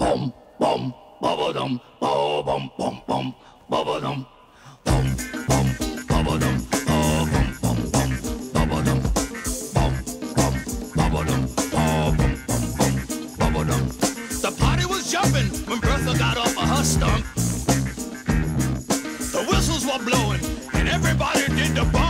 bum bum bubba dum oh bum bum bum bubba dum bum bum bubba dum oh bum bum bum bubba dum bum The party was jumping when Bertha got off of her. The whistles were blowing and everybody did the bump.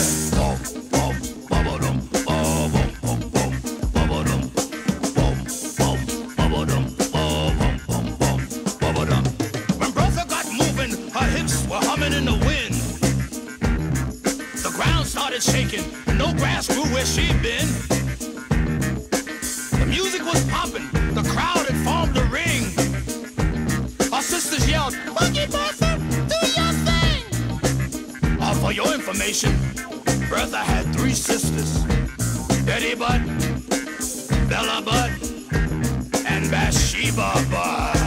yelled, Boogie Bertha, do your thing! Uh, for your information, Bertha had three sisters. Betty Butt, Bella Butt, and Bathsheba Butt.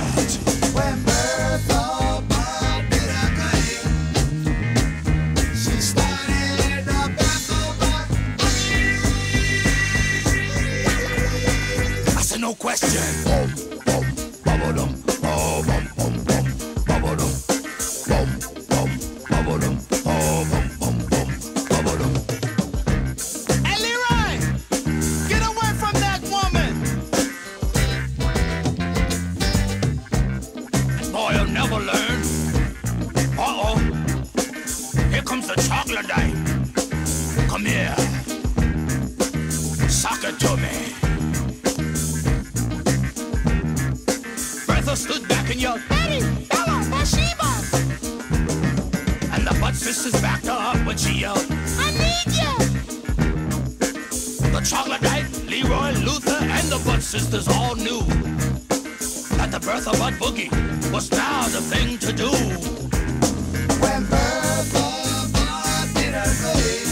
When Bertha Butt did Leroy, Luther, and the Butt sisters all knew that the birth of Butt Boogie was now the thing to do. When Bertha Butt did her goodie,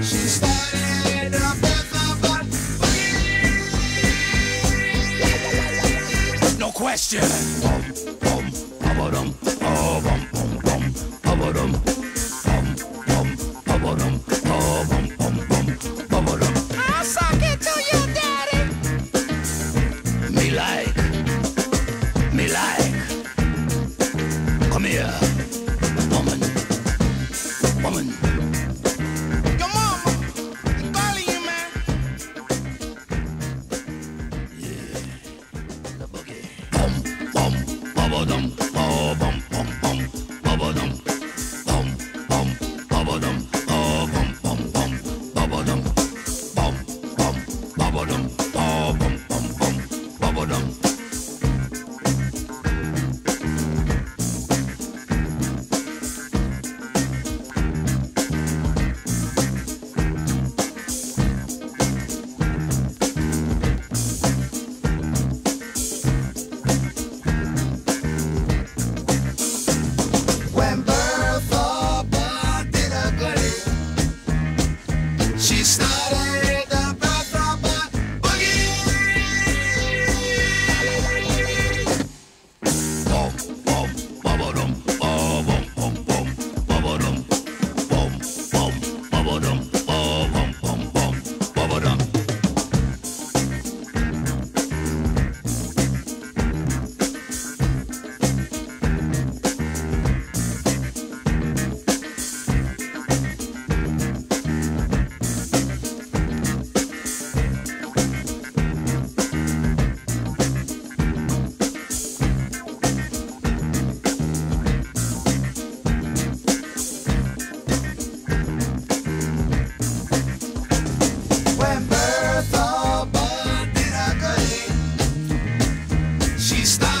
she started the Bertha Butt boogie. No question. Христа.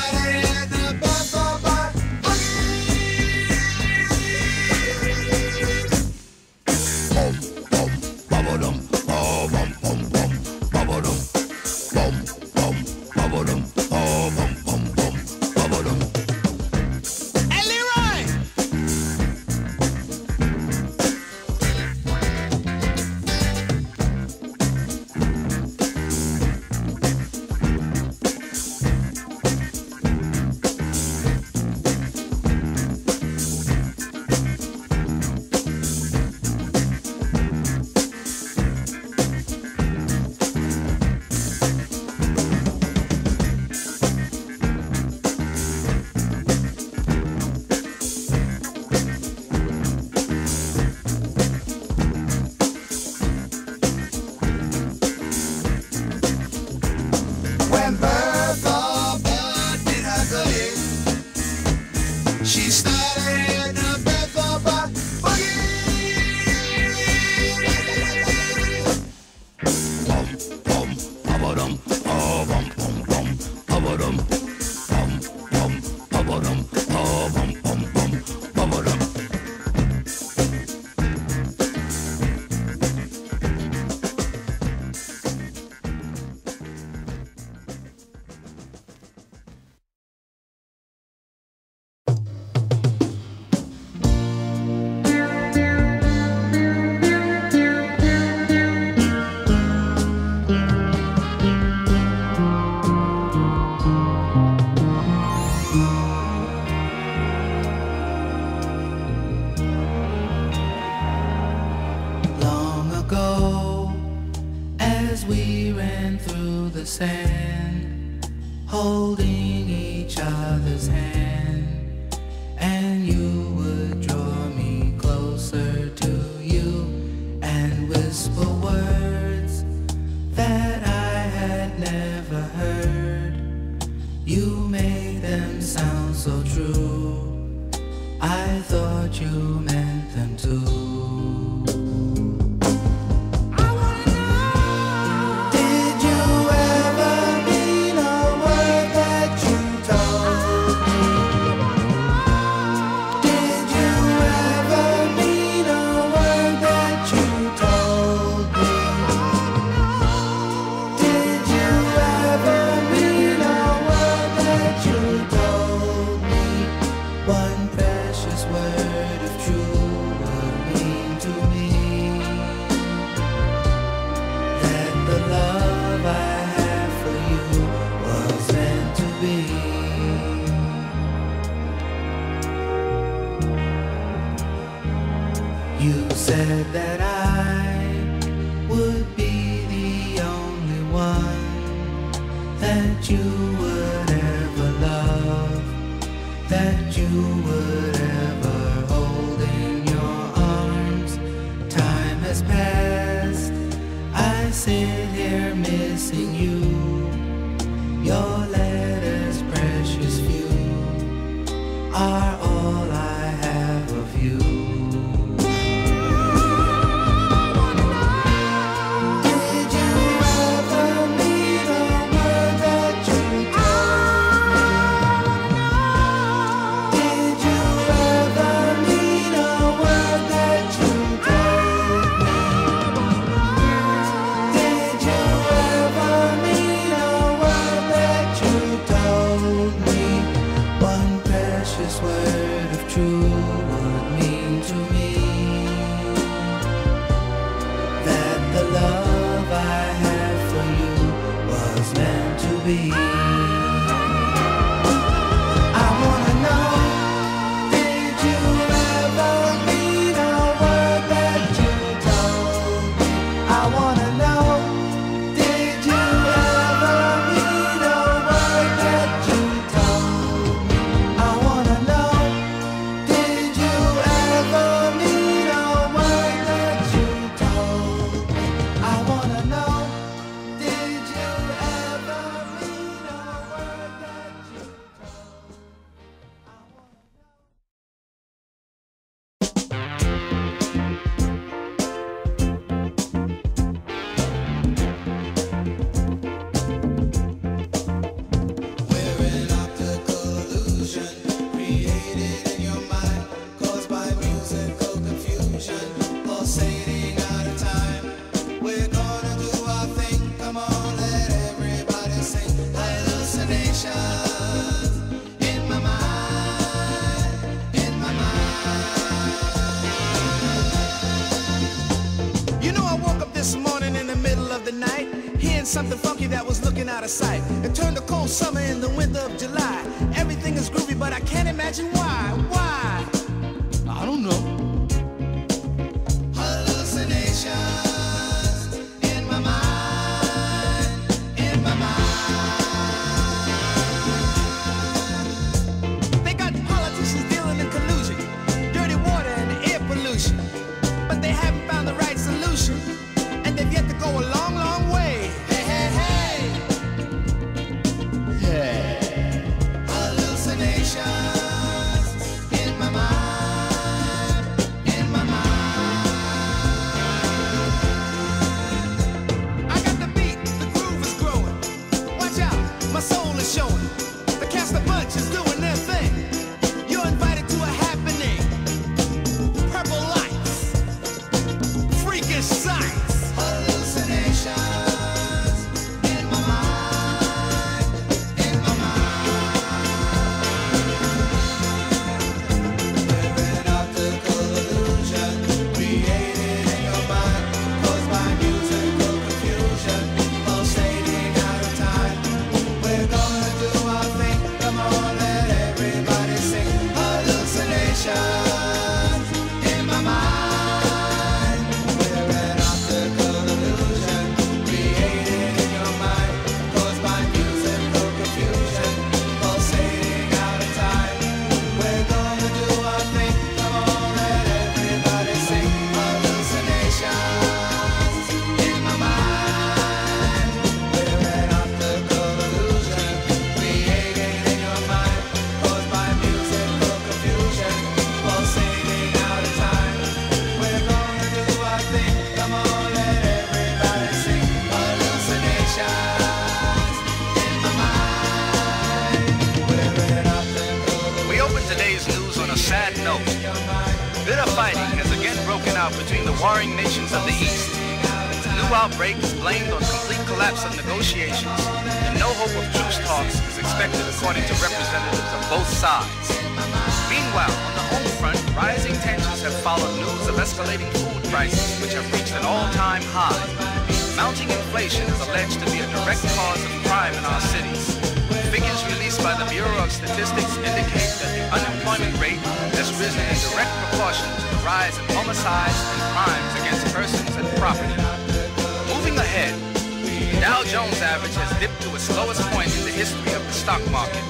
Jones average has dipped to its lowest point in the history of the stock market.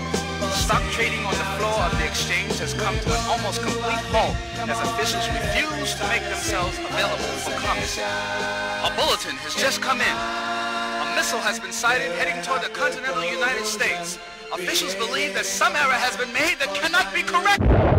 Stock trading on the floor of the exchange has come to an almost complete halt as officials refuse to make themselves available for comment. A bulletin has just come in. A missile has been sighted heading toward the continental United States. Officials believe that some error has been made that cannot be corrected.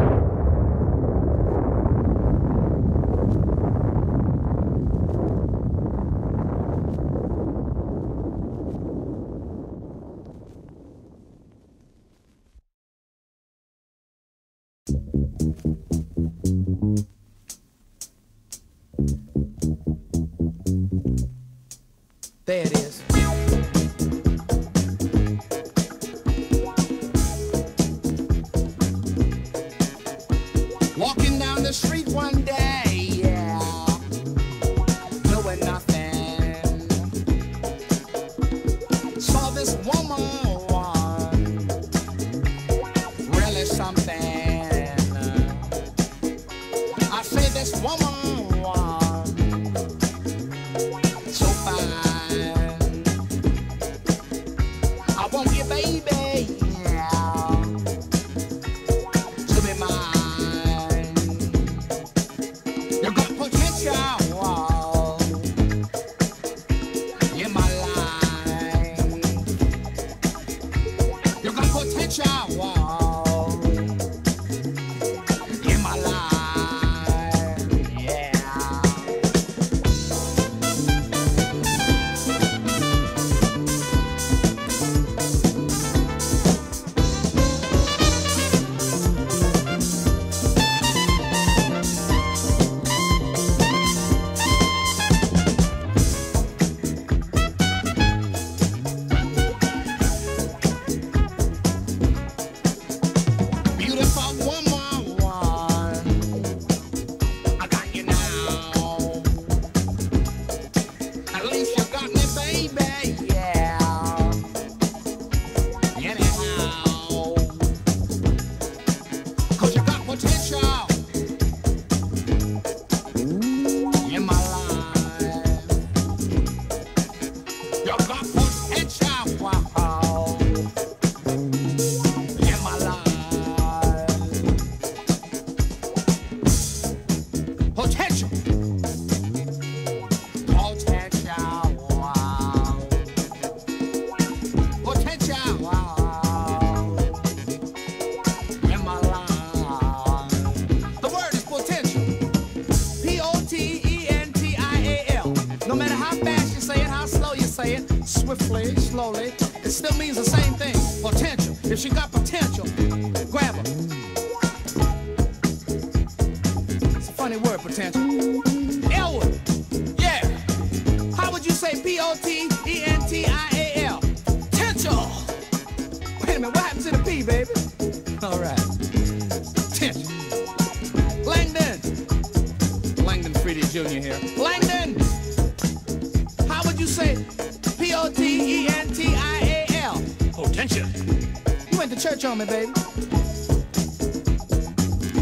Church on me, baby.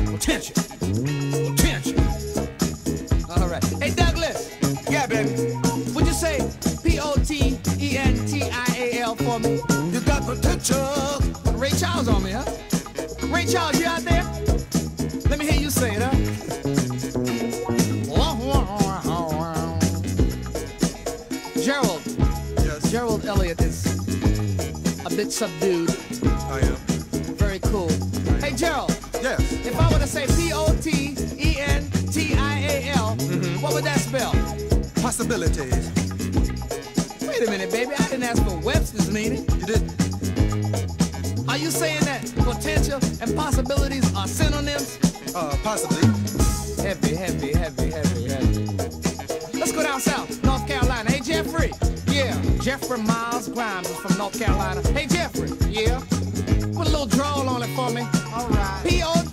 Potential. Potential. All right. Hey, Douglas. Yeah, baby. Would you say P O T E N T I A L for me? You got potential. Ray Charles on me, huh? Ray Charles, you out there? Let me hear you say it, huh? Gerald. Yes, Gerald Elliott is a bit subdued. Gerald. Yes. If I were to say P O T E N T I A L, mm-hmm. what would that spell? Possibilities. Wait a minute, baby. I didn't ask for Webster's meaning. You did. Are you saying that potential and possibilities are synonyms? Uh, possibly. Heavy, heavy, heavy, heavy, heavy. Let's go down south, North Carolina. Hey, Jeffrey. Yeah, Jeffrey Miles Grimes is from North Carolina. Hey, Jeffrey. Yeah. Put a little drawl on it for me. All right. P O